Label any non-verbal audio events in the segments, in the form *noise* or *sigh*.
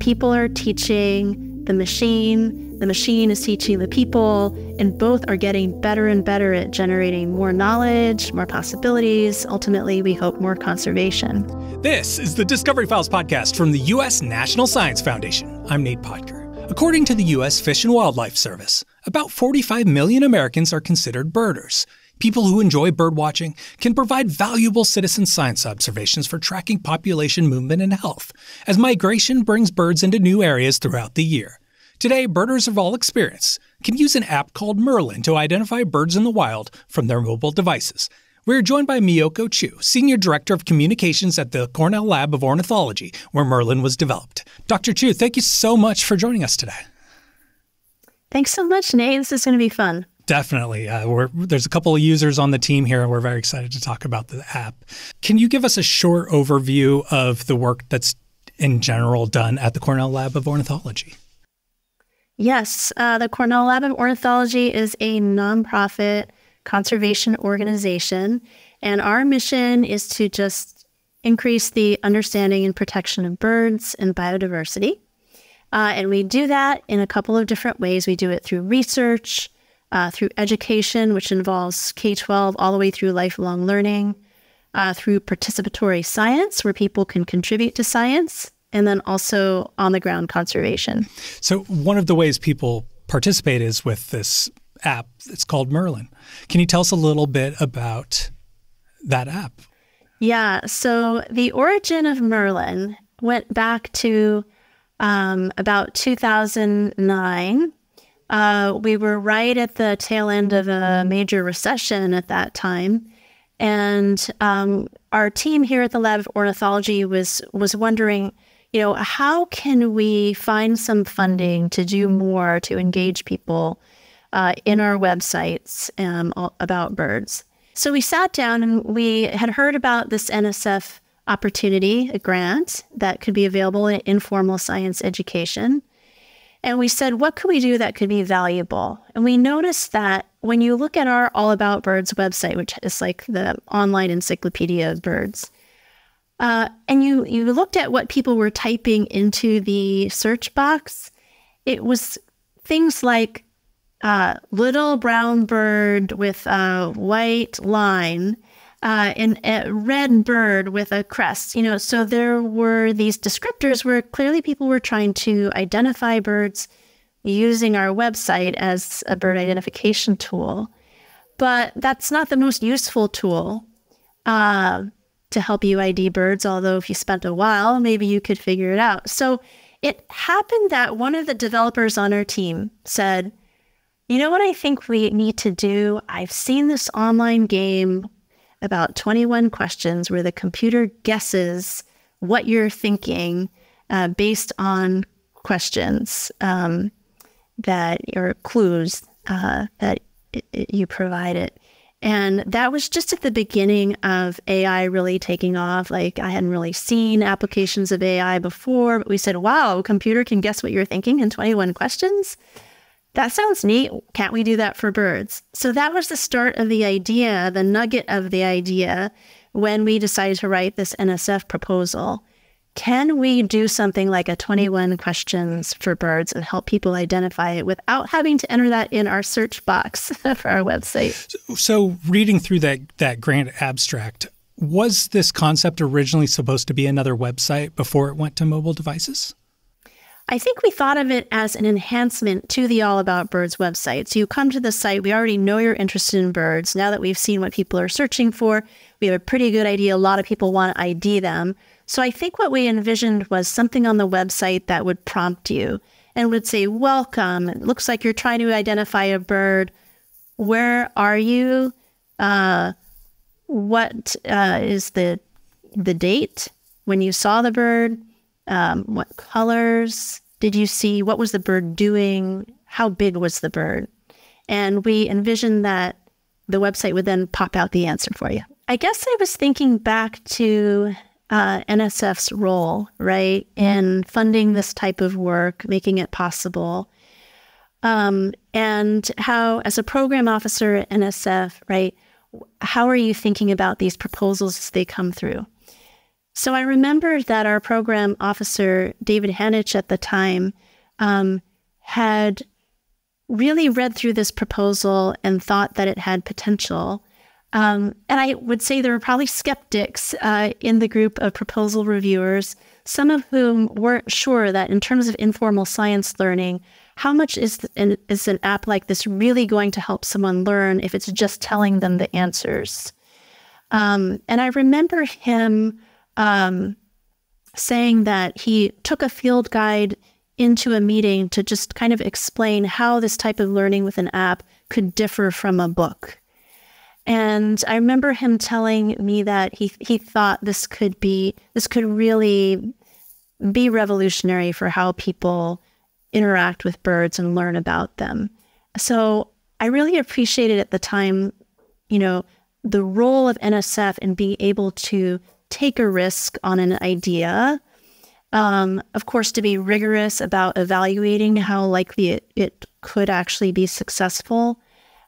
People are teaching the machine, the machine is teaching the people, and both are getting better and better at generating more knowledge, more possibilities. Ultimately, we hope more conservation. This is the Discovery Files podcast from the U.S. National Science Foundation. I'm Nate Pottker. According to the U.S. Fish and Wildlife Service, about 45 million Americans are considered birders. People who enjoy birdwatching can provide valuable citizen science observations for tracking population movement and health, as migration brings birds into new areas throughout the year. Today, birders of all experience can use an app called Merlin to identify birds in the wild from their mobile devices. We're joined by Miyoko Chu, Senior Director of Communications at the Cornell Lab of Ornithology, where Merlin was developed. Dr. Chu, thank you so much for joining us today. Thanks so much, Nate. This is going to be fun. Definitely. Uh, there's a couple of users on the team here, and we're very excited to talk about the app. Can you give us a short overview of the work that's in general done at the Cornell Lab of Ornithology? Yes, uh, the Cornell Lab of Ornithology is a nonprofit conservation organization. And our mission is to just increase the understanding and protection of birds and biodiversity. Uh, and we do that in a couple of different ways. We do it through research, uh, through education, which involves K 12 all the way through lifelong learning, uh, through participatory science, where people can contribute to science, and then also on the ground conservation. So, one of the ways people participate is with this app. It's called Merlin. Can you tell us a little bit about that app? Yeah. So the origin of Merlin went back to um, about 2009. Uh, we were right at the tail end of a major recession at that time. And um, our team here at the Lab of Ornithology was was wondering, you know, how can we find some funding to do more to engage people uh, in our websites um, about birds. So we sat down and we had heard about this NSF opportunity, a grant that could be available in informal science education. And we said, what could we do that could be valuable? And we noticed that when you look at our All About Birds website, which is like the online encyclopedia of birds, uh, and you, you looked at what people were typing into the search box, it was things like uh, little brown bird with a white line uh, and a red bird with a crest. You know, so there were these descriptors where clearly people were trying to identify birds using our website as a bird identification tool. But that's not the most useful tool uh, to help you ID birds, although if you spent a while, maybe you could figure it out. So it happened that one of the developers on our team said, you know what I think we need to do? I've seen this online game about 21 questions where the computer guesses what you're thinking uh, based on questions um, that or clues uh, that it, it, you provide it. And that was just at the beginning of AI really taking off. Like I hadn't really seen applications of AI before, but we said, wow, computer can guess what you're thinking in 21 questions that sounds neat. Can't we do that for birds? So that was the start of the idea, the nugget of the idea when we decided to write this NSF proposal. Can we do something like a 21 questions for birds and help people identify it without having to enter that in our search box *laughs* for our website? So, so reading through that that grant abstract, was this concept originally supposed to be another website before it went to mobile devices? I think we thought of it as an enhancement to the All About Birds website. So you come to the site, we already know you're interested in birds. Now that we've seen what people are searching for, we have a pretty good idea. A lot of people want to ID them. So I think what we envisioned was something on the website that would prompt you and would say, Welcome. It looks like you're trying to identify a bird. Where are you? Uh, what uh, is the the date when you saw the bird? Um, what colors did you see? What was the bird doing? How big was the bird? And we envisioned that the website would then pop out the answer for you. I guess I was thinking back to uh, NSF's role, right, in funding this type of work, making it possible. Um, and how, as a program officer at NSF, right, how are you thinking about these proposals as they come through? So I remember that our program officer, David Hanych, at the time, um, had really read through this proposal and thought that it had potential. Um, and I would say there were probably skeptics uh, in the group of proposal reviewers, some of whom weren't sure that in terms of informal science learning, how much is an, is an app like this really going to help someone learn if it's just telling them the answers? Um, and I remember him um, saying that he took a field guide into a meeting to just kind of explain how this type of learning with an app could differ from a book. And I remember him telling me that he he thought this could be this could really be revolutionary for how people interact with birds and learn about them. So I really appreciated at the time, you know, the role of NSF in being able to take a risk on an idea um, of course, to be rigorous about evaluating how likely it, it could actually be successful.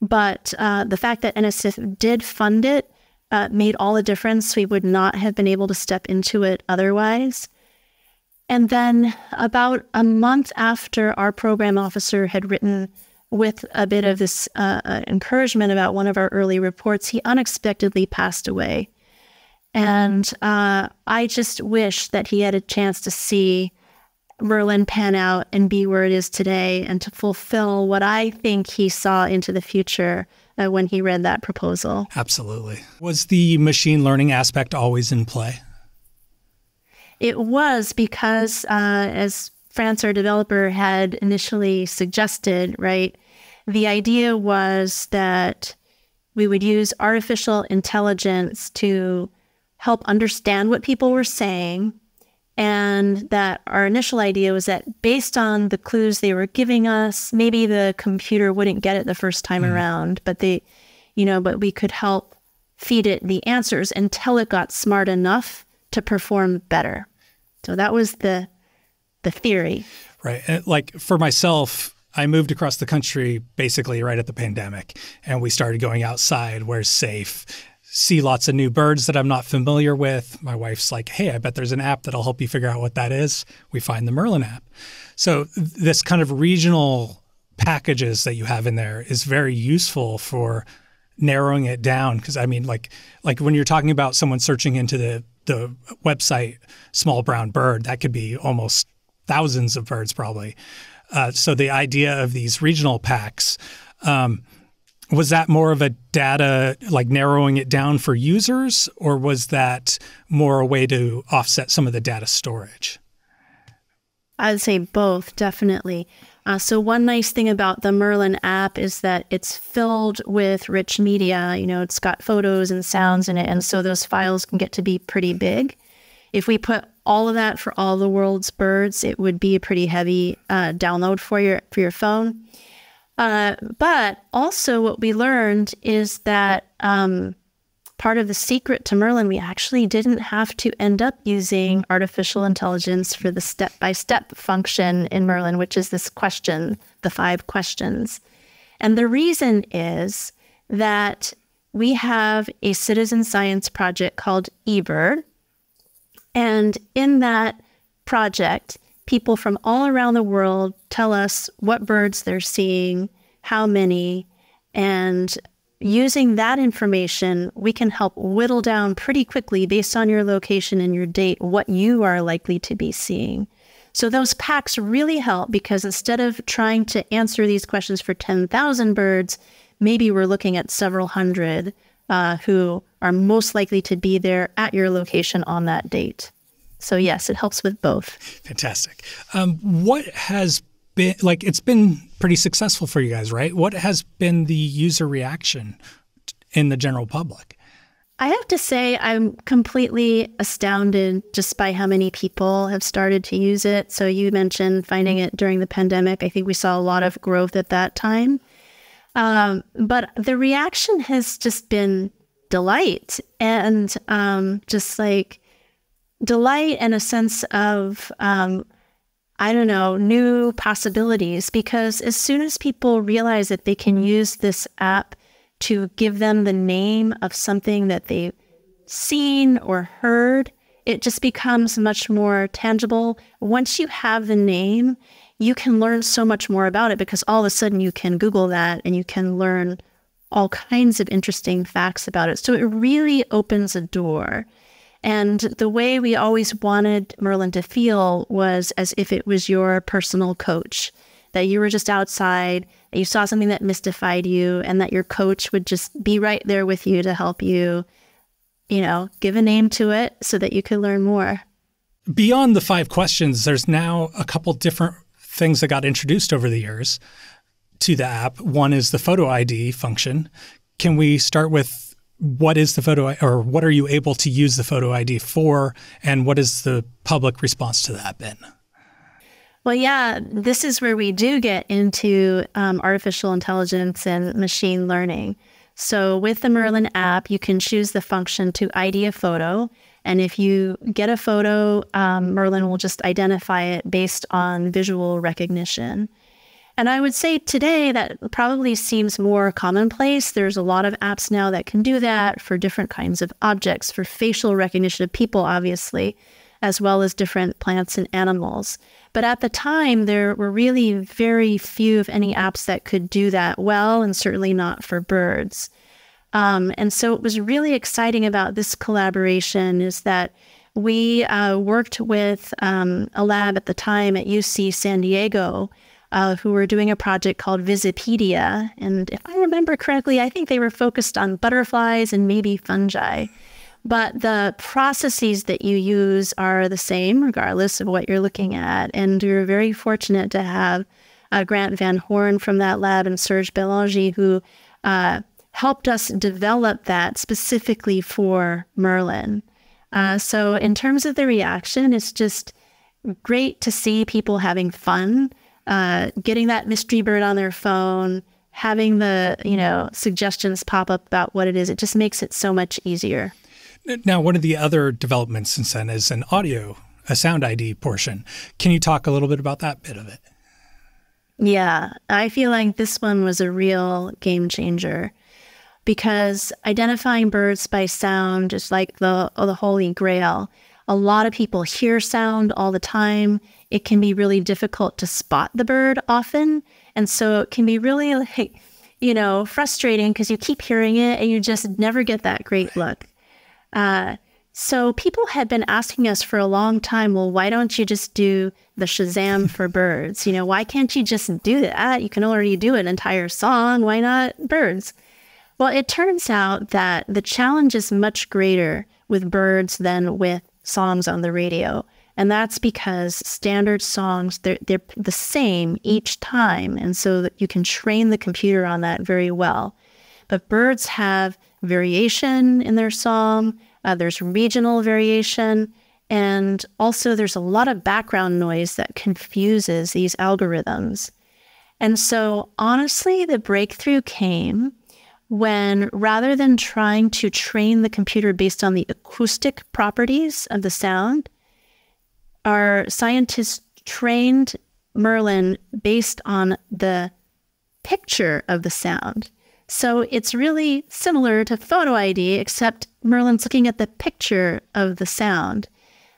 But uh, the fact that NSF did fund it uh, made all the difference. We would not have been able to step into it otherwise. And then, about a month after our program officer had written with a bit of this uh, uh encouragement about one of our early reports, he unexpectedly passed away. And uh, I just wish that he had a chance to see Merlin pan out and be where it is today and to fulfill what I think he saw into the future uh, when he read that proposal. Absolutely. Was the machine learning aspect always in play? It was because, uh, as France, our developer, had initially suggested, right, the idea was that we would use artificial intelligence to help understand what people were saying. And that our initial idea was that based on the clues they were giving us, maybe the computer wouldn't get it the first time mm. around, but they, you know, but we could help feed it the answers until it got smart enough to perform better. So that was the the theory. Right. Like for myself, I moved across the country basically right at the pandemic, and we started going outside where it's safe see lots of new birds that I'm not familiar with. My wife's like, hey, I bet there's an app that'll help you figure out what that is. We find the Merlin app. So, this kind of regional packages that you have in there is very useful for narrowing it down because I mean like like when you're talking about someone searching into the the website small brown bird that could be almost thousands of birds probably uh, so the idea of these regional packs um, was that more of a data like narrowing it down for users or was that more a way to offset some of the data storage? I would say both definitely. Uh, so one nice thing about the merlin app is that it's filled with rich media. You know it's got photos and sounds in it and so those files can get to be pretty big. If we put all of that for all the world's birds it would be a pretty heavy uh, download for your for your phone uh, but also, what we learned is that um, part of the secret to Merlin, we actually didn't have to end up using artificial intelligence for the step by step function in Merlin, which is this question, the five questions. And the reason is that we have a citizen science project called eBird. And in that project, people from all around the world tell us what birds they're seeing, how many, and using that information, we can help whittle down pretty quickly based on your location and your date what you are likely to be seeing. So those packs really help because instead of trying to answer these questions for 10,000 birds, maybe we're looking at several hundred uh, who are most likely to be there at your location on that date. So, yes, it helps with both. Fantastic. Um, what has been like, it's been pretty successful for you guys, right? What has been the user reaction in the general public? I have to say, I'm completely astounded just by how many people have started to use it. So, you mentioned finding it during the pandemic. I think we saw a lot of growth at that time. Um, but the reaction has just been delight and um, just like delight and a sense of um, I don't know, new possibilities because as soon as people realize that they can use this app to give them the name of something that they've seen or heard, it just becomes much more tangible. Once you have the name, you can learn so much more about it because all of a sudden you can Google that and you can learn all kinds of interesting facts about it. So it really opens a door. And the way we always wanted Merlin to feel was as if it was your personal coach, that you were just outside, that you saw something that mystified you, and that your coach would just be right there with you to help you, you know, give a name to it so that you could learn more. Beyond the five questions, there's now a couple different things that got introduced over the years to the app. One is the photo ID function. Can we start with what is the photo or what are you able to use the photo ID for and what is the public response to that been? Well, yeah, this is where we do get into um, artificial intelligence and machine learning. So, with the Merlin app, you can choose the function to ID a photo. And if you get a photo, um, Merlin will just identify it based on visual recognition. And I would say today that probably seems more commonplace. There's a lot of apps now that can do that for different kinds of objects, for facial recognition of people, obviously, as well as different plants and animals. But at the time, there were really very few, if any, apps that could do that well, and certainly not for birds. Um, and so what was really exciting about this collaboration is that we uh, worked with um, a lab at the time at UC San Diego uh, who were doing a project called Visipedia. And if I remember correctly, I think they were focused on butterflies and maybe fungi. But the processes that you use are the same, regardless of what you're looking at. And we were very fortunate to have uh, Grant Van Horn from that lab and Serge Belongie, who uh, helped us develop that specifically for Merlin. Uh, so, in terms of the reaction, it's just great to see people having fun uh, getting that mystery bird on their phone, having the you know suggestions pop up about what it is, it just makes it so much easier. Now, one of the other developments since then is an audio, a sound ID portion. Can you talk a little bit about that bit of it? Yeah, I feel like this one was a real game changer because identifying birds by sound is like the the holy grail. A lot of people hear sound all the time it can be really difficult to spot the bird often. And so it can be really like, you know, frustrating because you keep hearing it and you just never get that great look. Uh, so people had been asking us for a long time, well, why don't you just do the Shazam for *laughs* birds? You know, why can't you just do that? You can already do an entire song. Why not birds? Well, it turns out that the challenge is much greater with birds than with songs on the radio. And that's because standard songs, they're, they're the same each time. And so that you can train the computer on that very well. But birds have variation in their song, uh, there's regional variation, and also there's a lot of background noise that confuses these algorithms. And so, honestly, the breakthrough came when rather than trying to train the computer based on the acoustic properties of the sound, our scientists trained Merlin based on the picture of the sound. So it's really similar to photo ID, except Merlin's looking at the picture of the sound.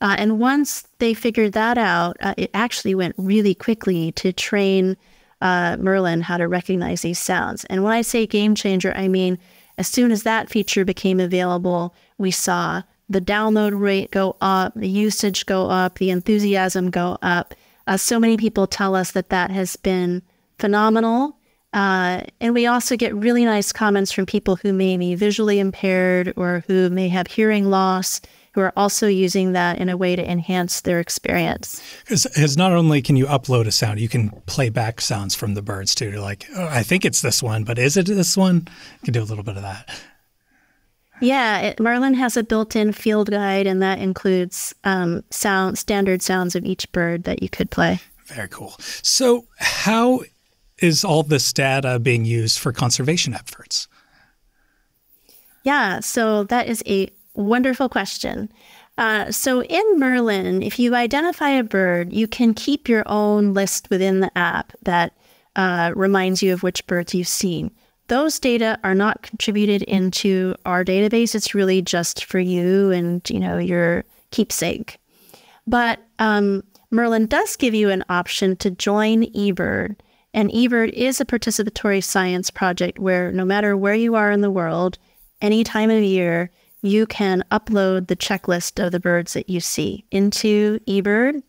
Uh, and once they figured that out, uh, it actually went really quickly to train uh, Merlin how to recognize these sounds. And when I say game changer, I mean as soon as that feature became available, we saw the download rate go up, the usage go up, the enthusiasm go up. Uh, so many people tell us that that has been phenomenal. Uh, and we also get really nice comments from people who may be visually impaired or who may have hearing loss, who are also using that in a way to enhance their experience. Because not only can you upload a sound, you can play back sounds from the birds too. To like, oh, I think it's this one, but is it this one? You can do a little bit of that. Yeah, it, Merlin has a built-in field guide, and that includes um, sound standard sounds of each bird that you could play. Very cool. So, how is all this data being used for conservation efforts? Yeah, so that is a wonderful question. Uh, so in Merlin, if you identify a bird, you can keep your own list within the app that uh, reminds you of which birds you've seen those data are not contributed into our database. It's really just for you and you know your keepsake. But um, Merlin does give you an option to join eBird. And eBird is a participatory science project where no matter where you are in the world, any time of year, you can upload the checklist of the birds that you see into eBird.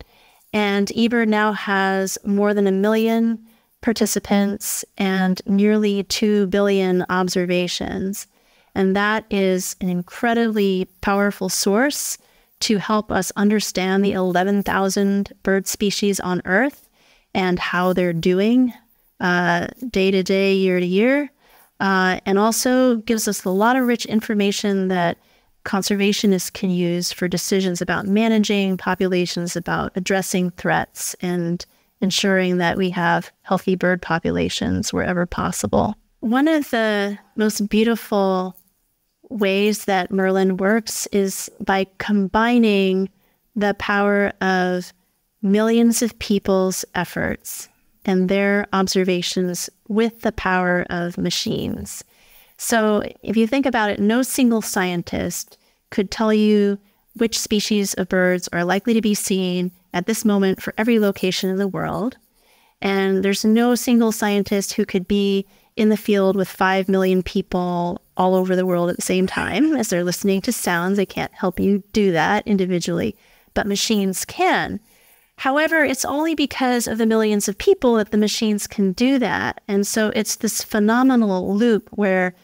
And eBird now has more than a million participants and nearly 2 billion observations. And that is an incredibly powerful source to help us understand the 11,000 bird species on Earth and how they're doing uh, day to day, year to year. Uh, and also gives us a lot of rich information that conservationists can use for decisions about managing populations, about addressing threats, and ensuring that we have healthy bird populations wherever possible. One of the most beautiful ways that Merlin works is by combining the power of millions of people's efforts and their observations with the power of machines. So, if you think about it, no single scientist could tell you which species of birds are likely to be seen at this moment for every location in the world. And there's no single scientist who could be in the field with 5 million people all over the world at the same time as they're listening to sounds. They can't help you do that individually, but machines can. However, it's only because of the millions of people that the machines can do that. And so it's this phenomenal loop where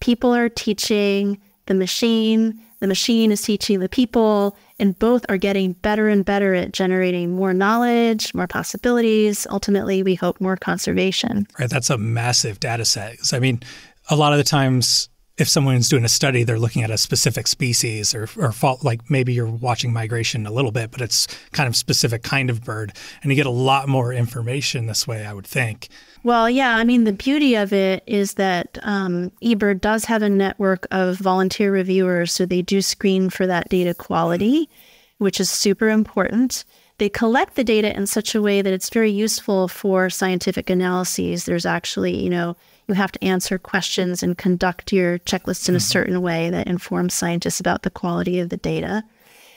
people are teaching the machine, the machine is teaching the people, and both are getting better and better at generating more knowledge, more possibilities. Ultimately, we hope more conservation. Right. That's a massive data set. I mean, a lot of the times if someone's doing a study, they're looking at a specific species or, or like maybe you're watching migration a little bit, but it's kind of specific kind of bird. And you get a lot more information this way, I would think. Well, yeah. I mean, the beauty of it is that um, eBird does have a network of volunteer reviewers. So they do screen for that data quality, which is super important. They collect the data in such a way that it's very useful for scientific analyses. There's actually, you know, you have to answer questions and conduct your checklist in a mm-hmm. certain way that informs scientists about the quality of the data.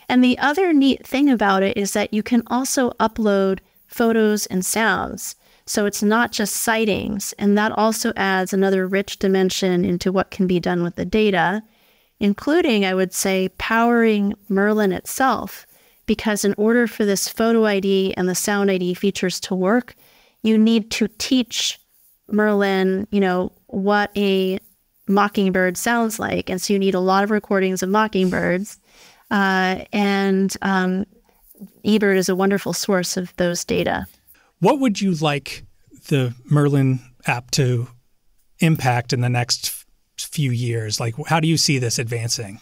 And the other neat thing about it is that you can also upload photos and sounds. So it's not just sightings. And that also adds another rich dimension into what can be done with the data, including, I would say, powering Merlin itself. Because in order for this photo ID and the sound ID features to work, you need to teach Merlin, you know, what a mockingbird sounds like. And so you need a lot of recordings of mockingbirds. Uh, and um, eBird is a wonderful source of those data. What would you like the Merlin app to impact in the next few years? Like, how do you see this advancing?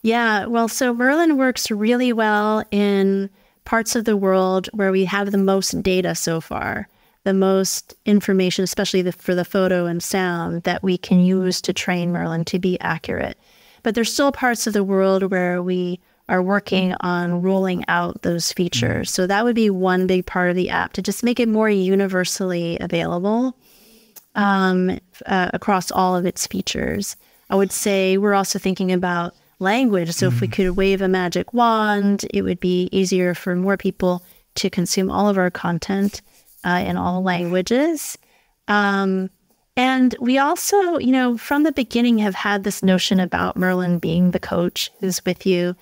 Yeah, well, so Merlin works really well in parts of the world where we have the most data so far the most information, especially the, for the photo and sound, that we can use to train Merlin to be accurate. But there's still parts of the world where we are working on rolling out those features. So that would be one big part of the app to just make it more universally available um, uh, across all of its features. I would say we're also thinking about language. So mm. if we mm. could wave a magic wand, it would be easier for more people to consume all of our content uh, in all languages. Um, and we also, you know, from the beginning have had this notion about Merlin being the coach who's with you.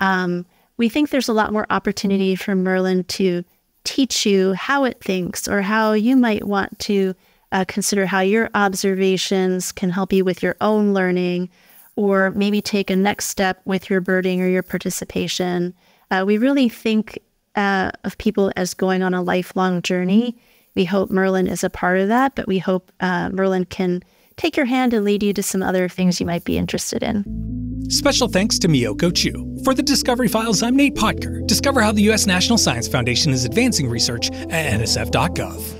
Um, we think there's a lot more opportunity for Merlin to teach you how it thinks or how you might want to uh, consider how your observations can help you with your own learning or maybe take a next step with your birding or your participation. Uh, we really think uh, of people as going on a lifelong journey. We hope Merlin is a part of that, but we hope uh, Merlin can take your hand and lead you to some other things you might be interested in. Special thanks to Miyoko Chu. For the Discovery Files, I'm Nate Pottker. Discover how the U.S. National Science Foundation is advancing research at nsf.gov.